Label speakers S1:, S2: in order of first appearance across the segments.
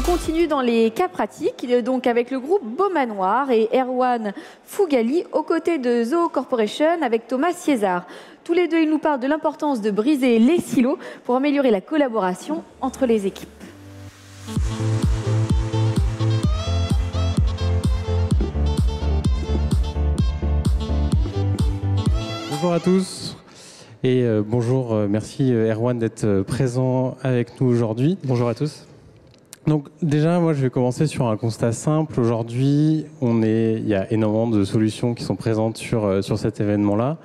S1: On continue dans les cas pratiques, donc avec le groupe Beaumanoir et Erwan Fougali aux côtés de Zoo Corporation avec Thomas César. Tous les deux, ils nous parlent de l'importance de briser les silos pour améliorer la collaboration entre les équipes.
S2: Bonjour à tous et euh, bonjour, euh, merci euh, Erwan d'être présent avec nous aujourd'hui.
S3: Bonjour à tous.
S2: Donc déjà, moi je vais commencer sur un constat simple. Aujourd'hui, on est, il y a énormément de solutions qui sont présentes sur, sur cet événement-là.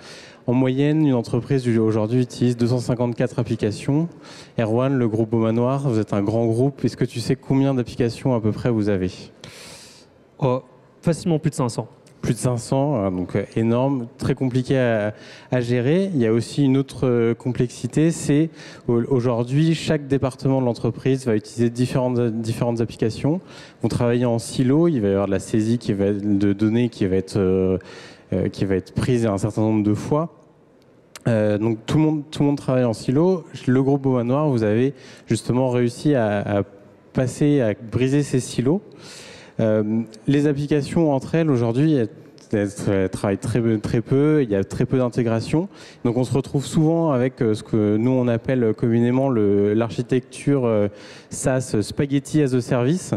S2: En moyenne, une entreprise aujourd'hui utilise 254 applications. Erwan, le groupe Beaumanoir, vous êtes un grand groupe. Est-ce que tu sais combien d'applications à peu près vous avez?
S3: Oh, Facilement plus de 500
S2: plus de 500, hein, donc euh, énorme, très compliqué à, gérer. Il y a aussi une autre euh, complexité, c'est aujourd'hui chaque département de l'entreprise va utiliser différentes, applications, vont travailler en silo, il va y avoir de la saisie qui va de données qui va être, euh, qui va être prise un certain nombre de fois. donc tout le, monde, tout le monde travaille en silo. Le groupe Boa Noir, vous avez justement réussi à passer, à briser ces silos. Euh, les applications entre elles aujourd'hui, elles travaillent très, très peu, il y a très peu d'intégration. Donc on se retrouve souvent avec euh, ce que nous on appelle communément l'architecture euh, SaaS Spaghetti as a Service.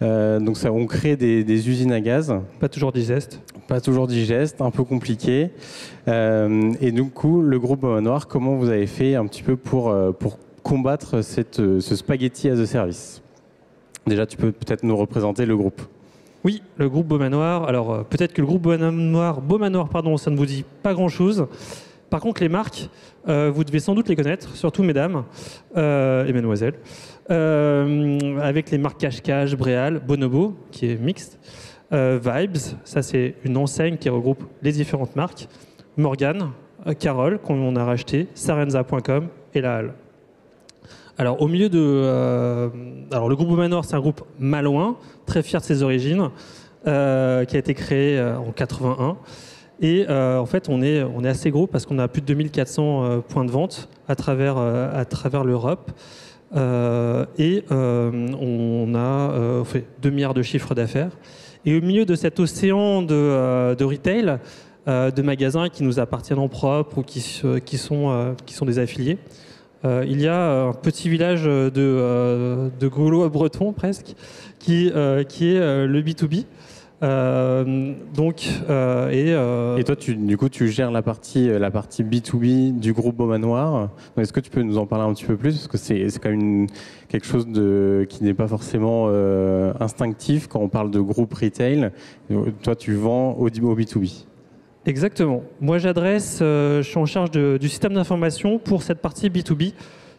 S2: donc ça, on crée des, usines à gaz.
S3: Pas toujours digeste.
S2: Pas toujours digeste, un peu compliqué. et du coup, le groupe Noir, comment vous avez fait un petit peu pour, pour combattre cette, ce Spaghetti as a Service? Déjà, tu peux peut-être nous représenter le groupe.
S3: Oui, le groupe Beaumanoir. Alors, euh, peut-être que le groupe Beaumanoir, Beaumanoir pardon, ça ne vous dit pas grand-chose. Par contre, les marques, euh, vous devez sans doute les connaître, surtout mesdames euh, et mesdemoiselles. avec les marques Cache-Cache, Bréal, Bonobo, qui est mixte. Vibes, ça c'est une enseigne qui regroupe les différentes marques. Morgan, Carole, qu'on a racheté, Sarenza.com et La Halle. Alors, au milieu de. Euh, alors, le groupe Manor, c'est un groupe malouin, très fier de ses origines, euh, qui a été créé euh, en 81. Et en fait, on est, assez gros parce qu'on a plus de 2400 points de vente à travers, l'Europe. et on a fait 2 milliards de chiffres d'affaires. Et au milieu de cet océan de, de retail, de magasins qui nous appartiennent en propre ou qui sont des affiliés, euh, il y a un petit village de, euh, de bretons presque, qui, euh, qui est le B2B. donc,
S2: et, et, toi, tu, du coup, tu gères la partie, la partie B2B du groupe Beaumanoir. Est-ce que tu peux nous en parler un petit peu plus? Parce que c'est quand même quelque chose de, qui n'est pas forcément instinctif quand on parle de groupe retail. Toi, tu vends au, au B2B.
S3: Exactement. Moi, j'adresse, euh, je suis en charge du système d'information pour cette partie B2B,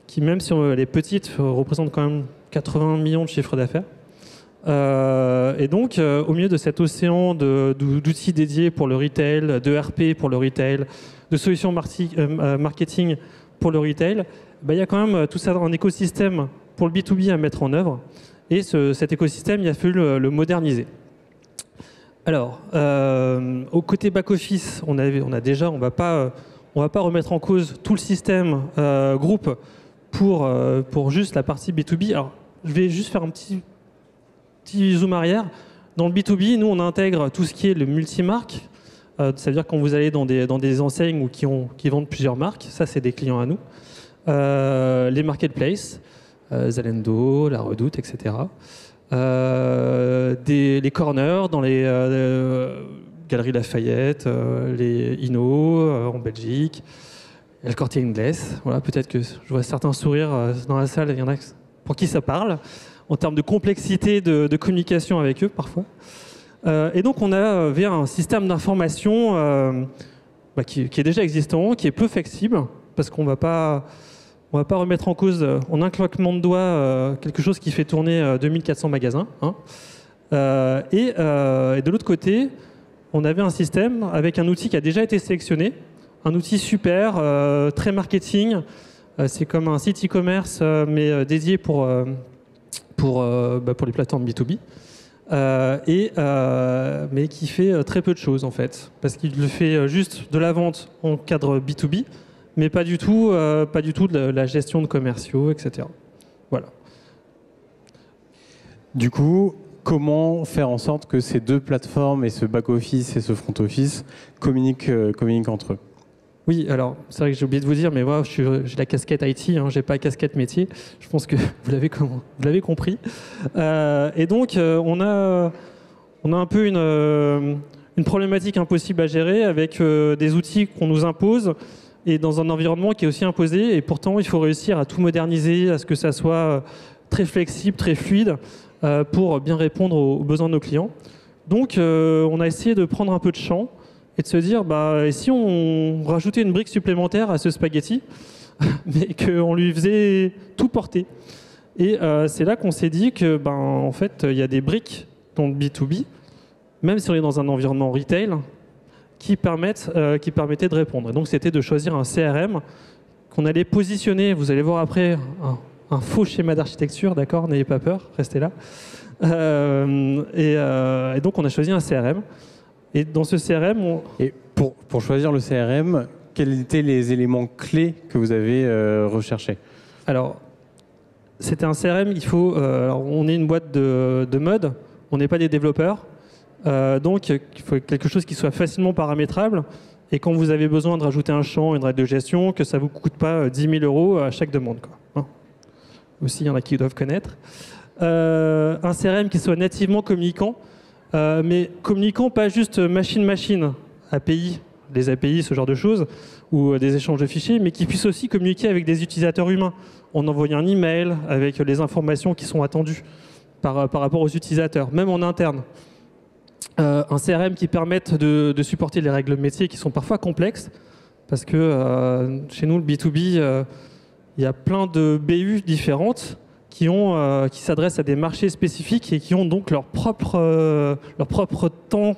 S3: qui, même si elle est petite, euh, représente quand même 80 millions de chiffres d'affaires. Euh, et donc, au milieu de cet océan d'outils dédiés pour le retail, de RP pour le retail, de solutions marketing pour le retail, bah, il y a quand même tout ça un écosystème pour le B2B à mettre en œuvre. Et cet écosystème, il a fallu le moderniser. Alors, euh, au côté back-office, on, a ne va pas remettre en cause tout le système euh, groupe pour, euh, juste la partie B2B. Alors, je vais juste faire un petit, zoom arrière. Dans le B2B, nous, on intègre tout ce qui est le multimarque. C'est-à-dire quand vous allez dans des, enseignes qui, qui vendent plusieurs marques, ça, c'est des clients à nous. les marketplaces, Zalendo, La Redoute, etc. Euh, des, les corners dans les euh, Galeries Lafayette, euh, les Inno en Belgique, le Quartier Inglés. Voilà, peut-être que je vois certains sourires dans la salle, il y en a pour qui ça parle, en termes de complexité de, communication avec eux parfois. et donc on avait un système d'information bah, qui, qui, est déjà existant, qui est peu flexible, parce qu'on ne va pas on ne va pas remettre en cause euh, en un claquement de doigts euh, quelque chose qui fait tourner 2400 euh, magasins. Hein. et, de l'autre côté, on avait un système avec un outil qui a déjà été sélectionné, un outil super, très marketing. c'est comme un site e-commerce, mais dédié pour, bah, pour les plateformes B2B. et, mais qui fait très peu de choses en fait, parce qu'il le fait juste de la vente en cadre B2B, mais pas du tout, euh, pas du tout de la gestion de commerciaux, etc. Voilà.
S2: Du coup, comment faire en sorte que ces deux plateformes et ce back-office et ce front-office communiquent, euh, communiquent entre eux?
S3: Oui, alors c'est vrai que j'ai oublié de vous dire, mais moi j'ai la casquette IT, hein, j'ai pas la casquette métier. Je pense que vous l'avez com- vous l'avez compris. Euh, et donc euh, on a on a un peu une une problématique impossible à gérer avec euh, des outils qu'on nous impose et dans un environnement qui est aussi imposé. Et pourtant, il faut réussir à tout moderniser, à ce que ça soit euh, très flexible, très fluide, euh, pour bien répondre aux, besoins de nos clients. Donc, euh, on a essayé de prendre un peu de champ et de se dire, bah, et si on rajoutait une brique supplémentaire à ce spaghetti, mais qu'on lui faisait tout porter? Et c'est là qu'on s'est dit que, ben, en fait, il y a des briques dans le B2B, même si on est dans un environnement retail, qui, permettent, euh, qui permettaient de répondre. Et donc, c'était de choisir un CRM qu'on allait positionner, vous allez voir après, un, un faux schéma d'architecture, d'accord N'ayez pas peur, restez là. Euh, et, euh, et donc, on a choisi un CRM. Et dans ce CRM, on,
S2: Et pour, pour choisir le CRM, quels étaient les éléments clés que vous avez recherchés?
S3: Alors, c'était un CRM, il faut. alors, on est une boîte de, de mode, on n'est pas des développeurs. Euh, donc, il faut quelque chose qui soit facilement paramétrable. Et quand vous avez besoin de rajouter un champ, une règle de gestion, que ça ne vous coûte pas euh, 10 000 euros à chaque demande. Quoi. Hein. Aussi, il y en a qui doivent connaître. Euh, un CRM qui soit nativement communicant, euh, mais communicant pas juste machine-machine, API, des API, ce genre de choses, ou euh, des échanges de fichiers, mais qui puisse aussi communiquer avec des utilisateurs humains en envoyant un email avec les informations qui sont attendues par rapport aux utilisateurs, même en interne. Euh, un CRM qui permette de, supporter les règles métiers qui sont parfois complexes, parce que euh, chez nous, le B2B, euh, il y a plein de BU différentes qui, qui s'adressent à des marchés spécifiques et qui ont donc leur propre, temps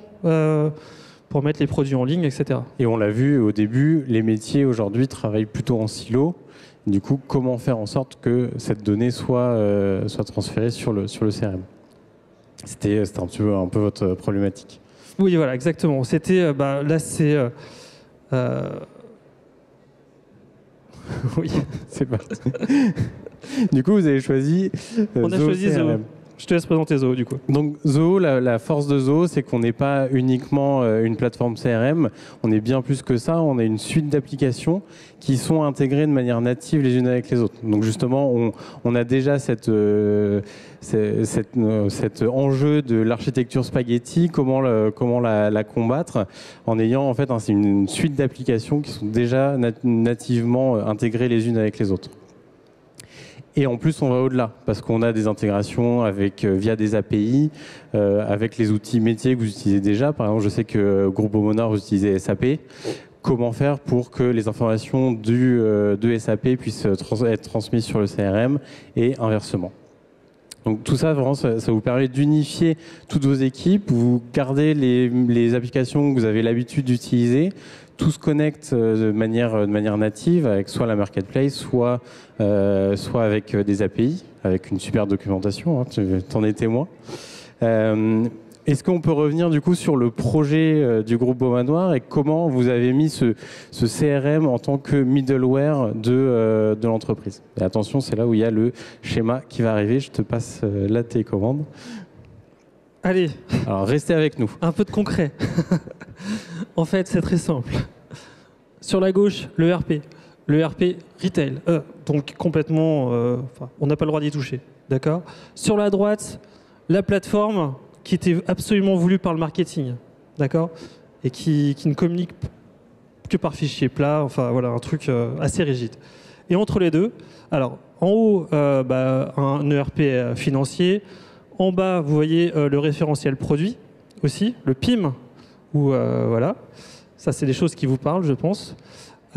S3: pour mettre les produits en ligne, etc.
S2: Et on l'a vu au début, les métiers aujourd'hui travaillent plutôt en silo. Du coup, comment faire en sorte que cette donnée soit, transférée sur le CRM C'était c'était un, peu- un peu votre problématique.
S3: Oui, voilà, exactement. C'était, euh, bah, là, c'est. euh, euh, oui,
S2: C'est parti. du coup, vous avez choisi euh,
S3: On a choisi. Je te laisse présenter Zoho du coup.
S2: Donc Zoho, la, force de Zoho, c'est qu'on n'est pas uniquement euh, une plateforme CRM, on est bien plus que ça, on a une suite d'applications qui sont intégrées de manière native les unes avec les autres. Donc justement, on, a déjà euh, euh, cet enjeu de l'architecture spaghetti, comment, la, combattre, en ayant en fait une suite d'applications qui sont déjà nat- nativement intégrées les unes avec les autres. Et en plus, on va au-delà parce qu'on a des intégrations avec euh, via des API, euh, avec les outils métiers que vous utilisez déjà. Par exemple, je sais que euh, Groupe Monard vous utilisez SAP. Comment faire pour que les informations de SAP puissent être transmises sur le CRM et inversement? Donc tout ça, vraiment, ça, ça vous permet d'unifier toutes vos équipes. Vous gardez les, les applications que vous avez l'habitude d'utiliser. Tout se connecte euh, de manière, de manière native avec soit la marketplace, soit, euh, soit avec euh, des API, avec une super documentation. Hein, tu en es témoin. Euh, Est-ce qu'on peut revenir du coup sur le projet euh, du groupe Beaumanoir et comment vous avez mis ce, CRM en tant que middleware de, euh, de l'entreprise? Attention, c'est là où il y a le schéma qui va arriver. Je te passe euh, la télécommande.
S3: Allez,
S2: Alors restez avec nous.
S3: un peu de concret. en fait, c'est très simple. Sur la gauche, le RP. Le RP retail. Euh, donc complètement, euh, enfin, on n'a pas le droit d'y toucher. D'accord? Sur la droite, la plateforme qui était absolument voulue par le marketing. D'accord? Et qui, qui ne communique que par fichier plat. Enfin, voilà, un truc euh, assez rigide. Et entre les deux, alors, en haut, euh, bah, un ERP financier. En bas, vous voyez euh, le référentiel produit aussi, le PIM, ou euh, voilà. Ça, c'est des choses qui vous parlent, je pense.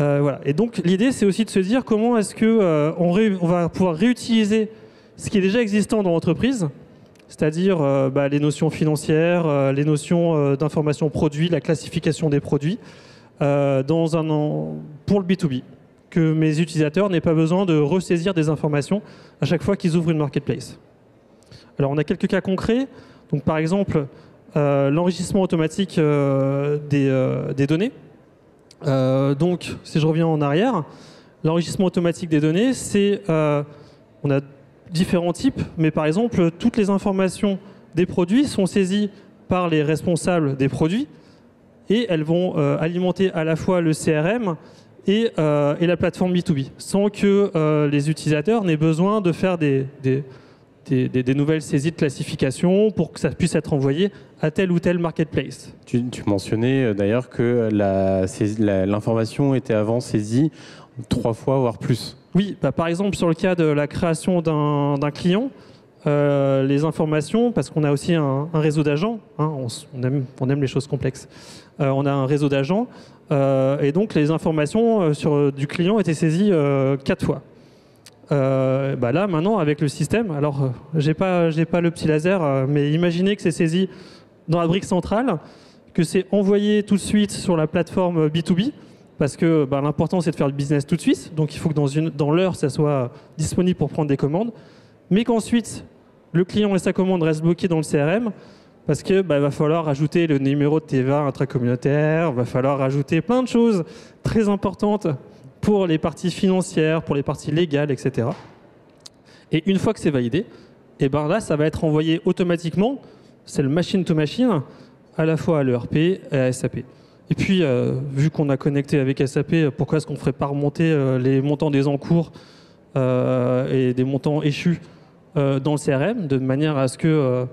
S3: Euh. Et donc, l'idée, c'est aussi de se dire comment est-ce que on, va pouvoir réutiliser ce qui est déjà existant dans l'entreprise, c'est-à-dire bah, les notions financières, les notions d'information produit, la classification des produits, pour le B2B. Que mes utilisateurs n'aient pas besoin de ressaisir des informations à chaque fois qu'ils ouvrent une marketplace. Alors, on a quelques cas concrets. Par exemple, euh, l'enrichissement automatique euh, des, euh, des données. Donc, si je reviens en arrière, l'enrichissement automatique des données, c'est on a différents types, mais par exemple, toutes les informations des produits sont saisies par les responsables des produits et elles vont alimenter à la fois le CRM et, la plateforme B2B, sans que les utilisateurs n'aient besoin de faire des, des, des, nouvelles saisies de classification pour que ça puisse être envoyé à tel ou tel marketplace.
S2: Tu, tu mentionnais d'ailleurs que l'information était avant saisie trois fois, voire plus.
S3: Oui, bah par exemple sur le cas de la création d'un client, euh, les informations, parce qu'on a aussi un, un réseau d'agents, hein, on, on, aime, on, aime, les choses complexes, euh, on a un réseau d'agents, euh, et donc les informations euh, sur, du client étaient saisies euh, quatre fois. Bah là, maintenant, avec le système, alors j'ai pas, pas le petit laser, mais imaginez que c'est saisi dans la brique centrale, que c'est envoyé tout de suite sur la plateforme B2B, parce que bah, l'important c'est de faire le business tout de suite, donc il faut que dans, dans l'heure ça soit disponible pour prendre des commandes, mais qu'ensuite le client et sa commande restent bloqués dans le CRM, parce que bah, va falloir ajouter le numéro de TVA intracommunautaire, va falloir ajouter plein de choses très importantes pour les parties financières, pour les parties légales, etc. Et une fois que c'est validé, et eh ben là, ça va être envoyé automatiquement, c'est le machine to machine, à la fois à l'ERP et à SAP. Et puis, euh, vu qu'on a connecté avec SAP, pourquoi est-ce qu'on ne ferait pas remonter euh, les montants des encours euh, et des montants échus euh, dans le CRM, de manière à ce que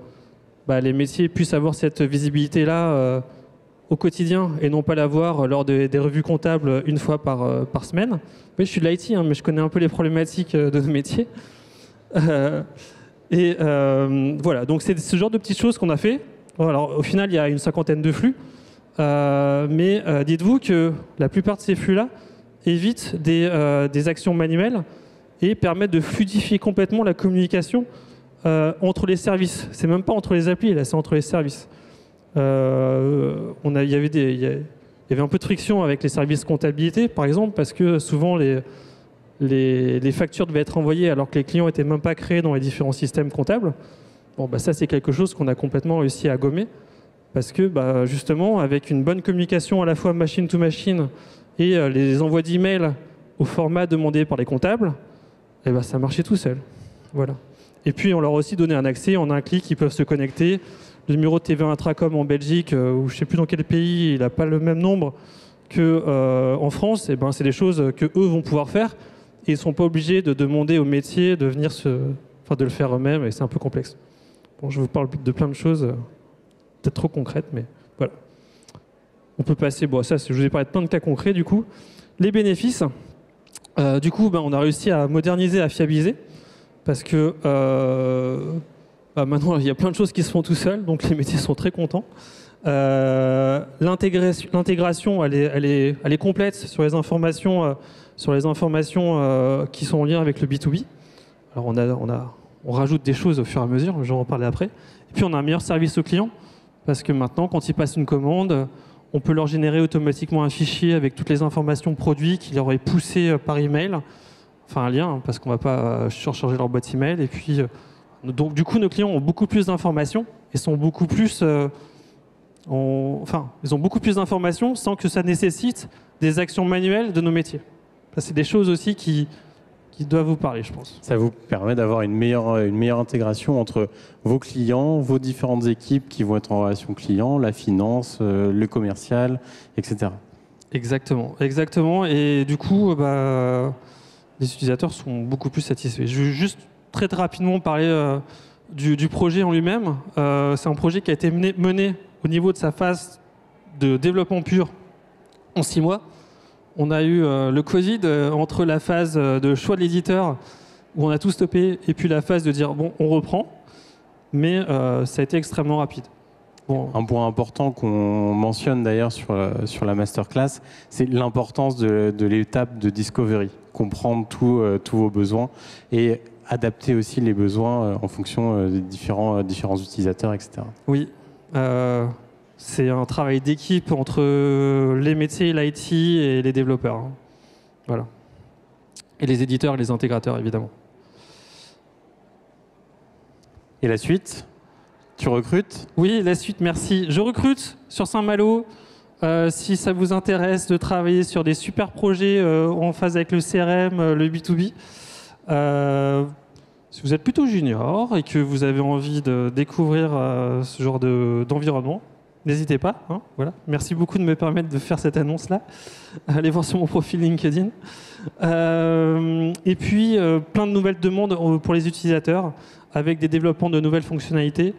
S3: bah, les métiers puissent avoir cette visibilité-là au quotidien et non pas l'avoir lors de, des revues comptables une fois par, par semaine. Oui, je suis de l'IT, hein, mais je connais un peu les problématiques de nos métiers. et voilà, donc c'est ce genre de petites choses qu'on a fait. Alors, au final, il y a une cinquantaine de flux. Euh, mais euh, dites-vous que la plupart de ces flux-là évitent des, euh, des, actions manuelles et permettent de fluidifier complètement la communication entre les services. C'est même pas entre les applis, là, c'est entre les services. Il, y avait un peu de friction avec les services comptabilité, par exemple, parce que souvent les, factures devaient être envoyées alors que les clients n'étaient même pas créés dans les différents systèmes comptables. Bon, bah ça, c'est quelque chose qu'on a complètement réussi à gommer. Parce que bah, justement, avec une bonne communication à la fois machine to machine et euh, les envois d'emails au format demandé par les comptables, eh ben, ça marchait tout seul. Voilà. Et puis on leur a aussi donné un accès, en un clic, ils peuvent se connecter. Le numéro de TV Intracom en Belgique, euh, ou je ne sais plus dans quel pays, il n'a pas le même nombre qu'en euh, France, eh ben, c'est des choses que eux vont pouvoir faire et ils ne sont pas obligés de demander au métier de venir se, enfin, de le faire eux-mêmes et c'est un peu complexe. Bon, je vous parle de plein de choses peut-être trop concrète, mais voilà. On peut passer, bon, ça, je vous ai parlé de plein de cas concrets, du coup. Les bénéfices, euh, du coup, ben, on a réussi à moderniser, à fiabiliser, parce que euh, bah, maintenant, il y a plein de choses qui se font tout seuls, donc les métiers sont très contents. Euh, L'intégration, elle est, complète sur les informations, euh, sur les informations euh, qui sont en lien avec le B2B. Alors, on, rajoute des choses au fur et à mesure, je vais en parler après. Et puis, on a un meilleur service au client. Parce que maintenant, quand ils passent une commande, on peut leur générer automatiquement un fichier avec toutes les informations produits qui leur est poussé par email. Enfin, un lien, hein, parce qu'on ne va pas surcharger leur boîte email. Et puis, donc, du coup, nos clients ont beaucoup plus d'informations et sont beaucoup plus. Euh, enfin, ils ont beaucoup plus d'informations sans que ça nécessite des actions manuelles de nos métiers. C'est des choses aussi qui, qui doit vous parler, je pense.
S2: Ça vous permet d'avoir une meilleure, une meilleure intégration entre vos clients, vos différentes équipes qui vont être en relation client, la finance, euh, le commercial, etc.
S3: Exactement, exactement. Et du coup, bah, les utilisateurs sont beaucoup plus satisfaits. Je vais juste très, rapidement parler euh, du, projet en lui-même. Euh, C'est un projet qui a été mené, au niveau de sa phase de développement pur en six mois on a eu euh, le Covid entre la phase de choix de l'éditeur où on a tout stoppé et puis la phase de dire bon on reprend mais ça a été extrêmement rapide.
S2: Un point important qu'on mentionne d'ailleurs sur, sur la masterclass, c'est l'importance de, de l'étape de discovery, comprendre tous vos besoins et adapter aussi les besoins en fonction des différents, différents utilisateurs, etc.
S3: Oui, euh, c'est un travail d'équipe entre les métiers, l'IT et les développeurs. Hein. Voilà. Et les éditeurs et les intégrateurs, évidemment.
S2: Et la suite? Tu recrutes
S3: Oui, la suite, merci. Je recrute sur Saint-Malo. Euh, si ça vous intéresse de travailler sur des super projets euh, en phase avec le CRM, euh, le B2B, euh, Si vous êtes plutôt junior et que vous avez envie de découvrir ce genre d'environnement, n'hésitez pas. Hein. Merci beaucoup de me permettre de faire cette annonce-là. Allez voir sur mon profil LinkedIn. Et puis, plein de nouvelles demandes pour les utilisateurs avec des développements de nouvelles fonctionnalités.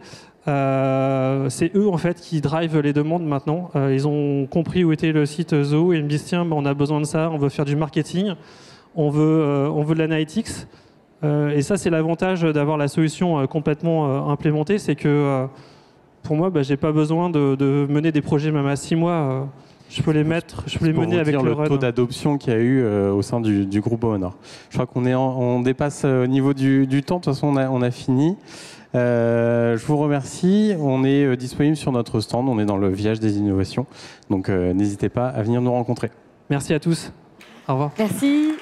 S3: C'est eux en fait qui drivent les demandes maintenant. ils ont compris où était le site Zoo et ils me disent tiens, bah, on a besoin de ça, on veut faire du marketing, on veut, on veut de l'analytics. Euh, et ça, c'est l'avantage d'avoir la solution euh, complètement euh, implémentée, c'est que pour moi, bah, j'ai pas besoin de, mener des projets même à six mois. je peux les mettre, je peux les mener avec
S2: le,
S3: le
S2: taux d'adoption qu'il y a eu au sein du, groupe Honor. Je crois qu'on est on dépasse au niveau du, temps. De toute façon, on a, on a fini. Je vous remercie. On est disponible sur notre stand. On est dans le village des innovations. Donc, n'hésitez pas à venir nous rencontrer.
S3: Merci à tous. Au revoir.
S1: Merci.